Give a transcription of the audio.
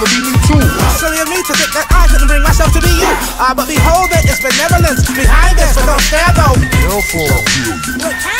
gotta be me too. Silly of me to think that I couldn't bring myself to be you. Ah, but behold, it is benevolence behind this, so don't stare though. Therefore, I feel you.